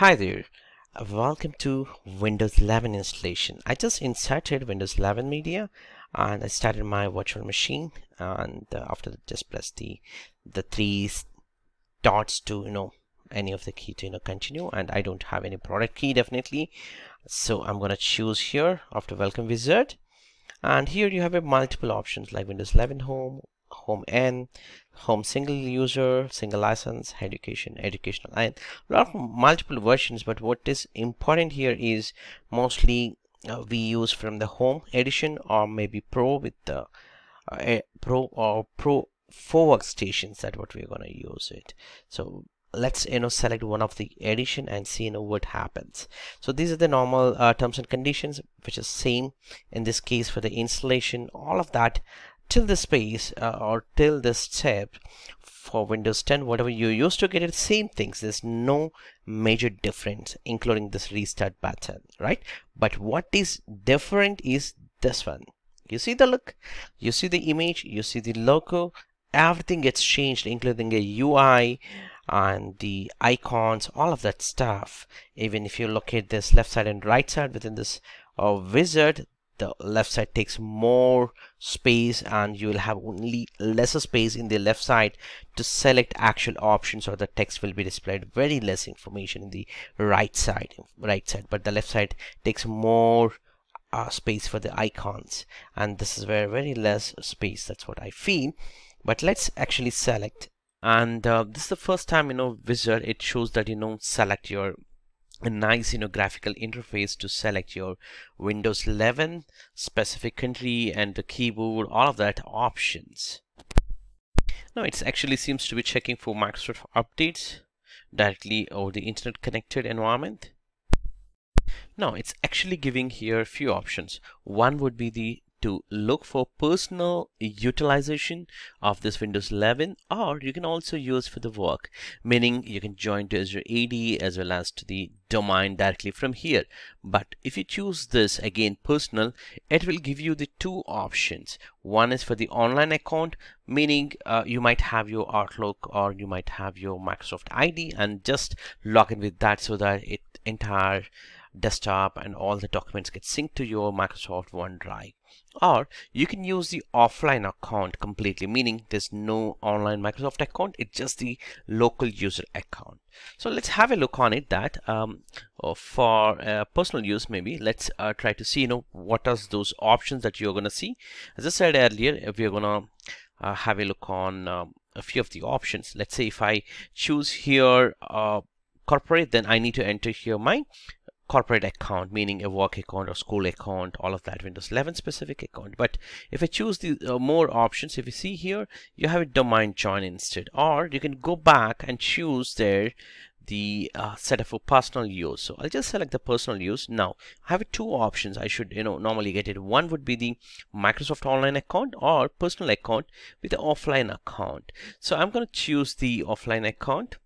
Hi there, welcome to Windows 11 installation. I just inserted Windows 11 media and I started my virtual machine and uh, after that just press the the three dots to you know any of the key to you know continue and I don't have any product key definitely. So I'm gonna choose here after welcome wizard. And here you have a multiple options like Windows 11 home home n home single user single license education educational and a lot of multiple versions but what is important here is mostly uh, we use from the home edition or maybe pro with the uh, pro or pro for workstations that what we're going to use it. So let's you know select one of the edition and see you know what happens. So these are the normal uh, terms and conditions which is same in this case for the installation. All of that till the space uh, or till this step for Windows 10 whatever you used to get it same things. There's no major difference including this restart button right? But what is different is this one. You see the look? You see the image? You see the logo? Everything gets changed including a UI and the icons all of that stuff. Even if you look at this left side and right side within this uh, wizard the left side takes more space and you will have only lesser space in the left side to select actual options or the text will be displayed. Very less information in the right side right side. But the left side takes more uh, space for the icons. And this is where very less space. That's what I feel. But let's actually select. And uh, this is the first time you know wizard it shows that you know select your a nice you know graphical interface to select your Windows 11 specific country and the keyboard all of that options. Now it actually seems to be checking for Microsoft updates directly over the internet connected environment. Now it's actually giving here a few options. One would be the to look for personal utilization of this Windows 11 or you can also use for the work meaning you can join to Azure AD as well as to the domain directly from here. But if you choose this again personal it will give you the two options. One is for the online account meaning uh, you might have your Outlook or you might have your Microsoft ID and just log in with that so that it entire desktop and all the documents get synced to your Microsoft OneDrive. Or you can use the offline account completely meaning there's no online Microsoft account it's just the local user account. So let's have a look on it that um, uh, for uh, personal use maybe let's uh, try to see you know what are those options that you're gonna see. As I said earlier if we're gonna uh, have a look on um, a few of the options. Let's say if I choose here uh, corporate then I need to enter here my corporate account meaning a work account or school account all of that windows 11 specific account. But if i choose the uh, more options if you see here you have a domain join instead or you can go back and choose there the uh, setup for personal use. So i'll just select the personal use. Now i have two options. I should you know normally get it. One would be the microsoft online account or personal account with the offline account. So i'm going to choose the offline account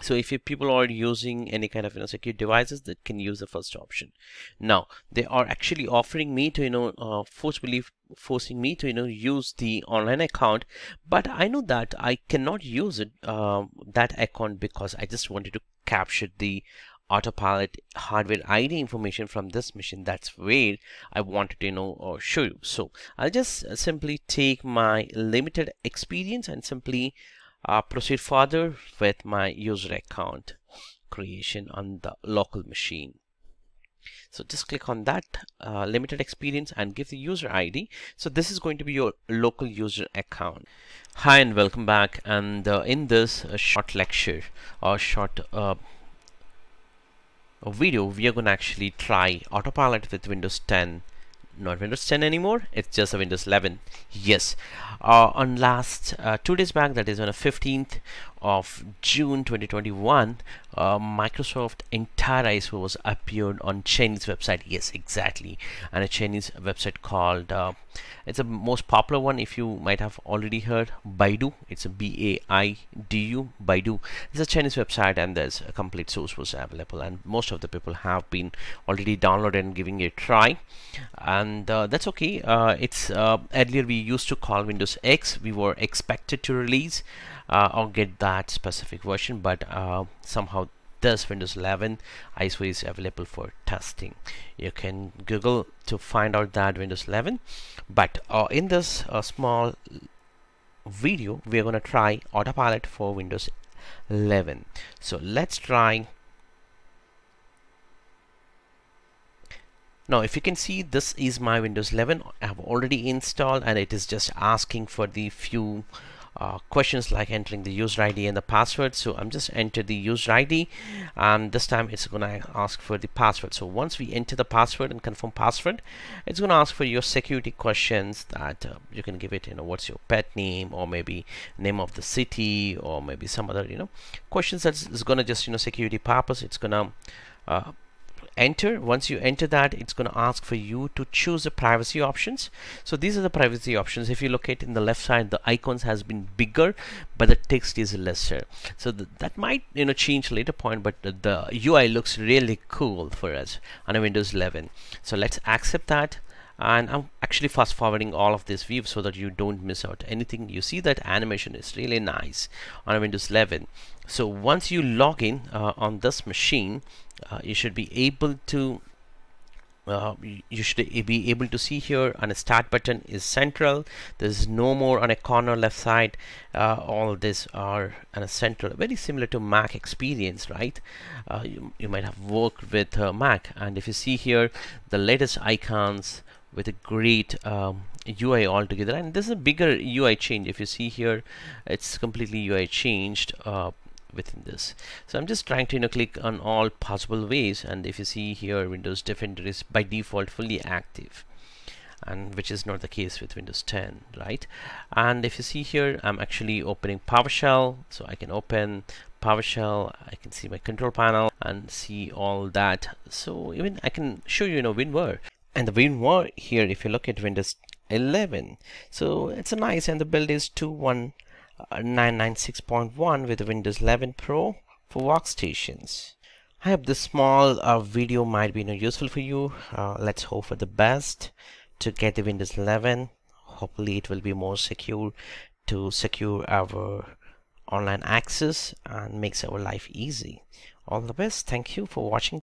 so if people are using any kind of you know secure devices that can use the first option. Now they are actually offering me to you know uh, forcibly forcing me to you know use the online account but I know that I cannot use it uh, that account because I just wanted to capture the autopilot hardware ID information from this machine. That's where I wanted to you know uh, show you. So I'll just simply take my limited experience and simply uh, proceed further with my user account creation on the local machine. So just click on that uh, limited experience and give the user ID so this is going to be your local user account. Hi and welcome back. And uh, in this uh, short lecture or short uh, video we are going to actually try autopilot with Windows 10 not Windows 10 anymore. It's just a Windows 11 yes. Uh, on last uh, two days back that is on the 15th of June 2021 uh, Microsoft entire ISO was appeared on Chinese website. Yes exactly. And a Chinese website called uh, it's a most popular one if you might have already heard Baidu. It's a B-A-I-D-U Baidu. It's a Chinese website and there's a complete source was available and most of the people have been already downloaded and giving it a try. And uh, that's okay. Uh, it's uh, earlier we used to call Windows X. We were expected to release uh, or get that specific version but uh, somehow this Windows 11 ISO is available for testing. You can google to find out that Windows 11 but uh, in this uh, small video we're going to try autopilot for Windows 11 so let's try. Now if you can see this is my Windows 11 I have already installed and it is just asking for the few uh, questions like entering the user ID and the password. So I'm just enter the user ID and this time it's gonna ask for the password. So once we enter the password and confirm password it's gonna ask for your security questions that uh, you can give it you know what's your pet name or maybe name of the city or maybe some other you know questions that's gonna just you know security purpose. It's gonna uh, enter. Once you enter that it's going to ask for you to choose the privacy options. So these are the privacy options. If you look at in the left side the icons has been bigger but the text is lesser. So th that might you know change later point but the, the UI looks really cool for us on a Windows 11 so let's accept that and I'm actually fast forwarding all of this view so that you don't miss out. Anything you see that animation is really nice on Windows 11 so once you log in uh, on this machine uh, you should be able to uh, you should be able to see here on a start button is central. There's no more on a corner left side. Uh, all this are on a central very similar to Mac experience right? Uh, you, you might have worked with uh, Mac. And if you see here the latest icons with a great um, UI altogether. And this is a bigger UI change. If you see here it's completely UI changed uh, within this. So I'm just trying to you know click on all possible ways. And if you see here Windows Defender is by default fully active. And which is not the case with Windows 10 right? And if you see here I'm actually opening PowerShell. So I can open PowerShell. I can see my control panel and see all that. So even I can show you, you know winver and the winver here if you look at Windows 11 so it's a nice and the build is 21996.1 with Windows 11 Pro for workstations I hope this small uh, video might be you know, useful for you. Uh, let's hope for the best to get the Windows 11 hopefully it will be more secure to secure our online access and makes our life easy. All the best. Thank you for watching